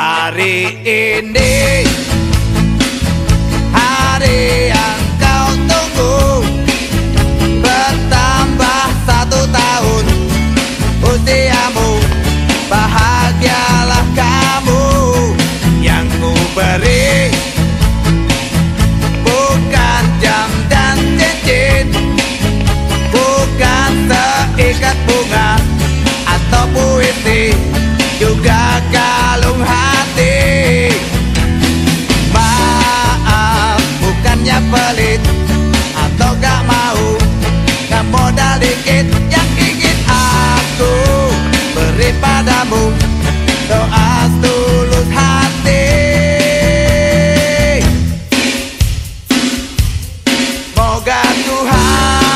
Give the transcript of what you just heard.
Hari ini Hari yang kau tunggu. Bertambah satu tahun Usiamu Bahagialah kamu Yang ku beri Bukan jam dan cincin Bukan seikat bunga Atau puisi modal dikit Yang ingin aku Beri padamu. Doa tulus hati. Moga Tuhan